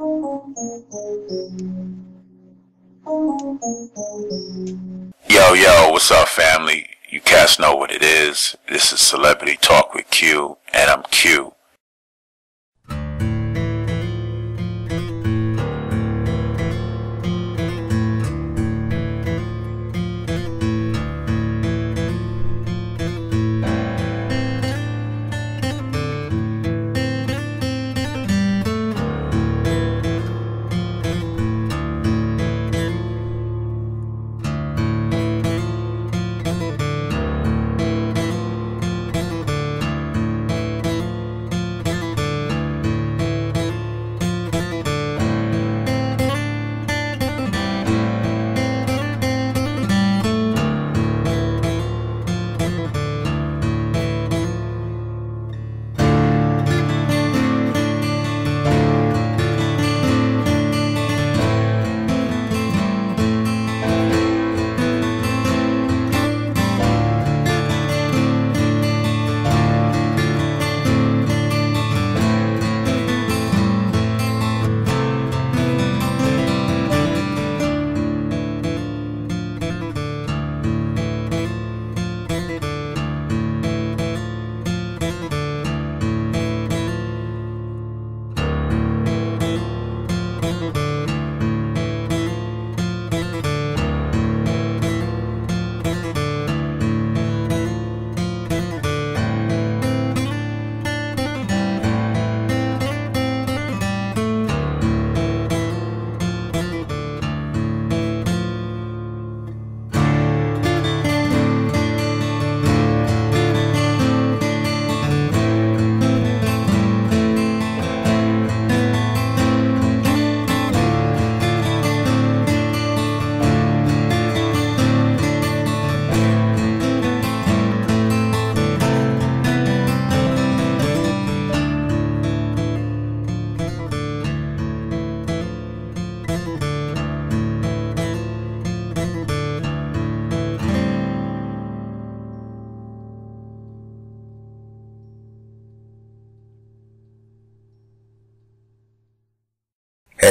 Yo, yo, what's up, family? You cats know what it is. This is Celebrity Talk with Q, and I'm Q.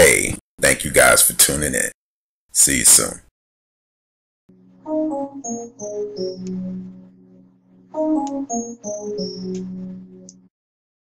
Hey, thank you guys for tuning in. See you soon.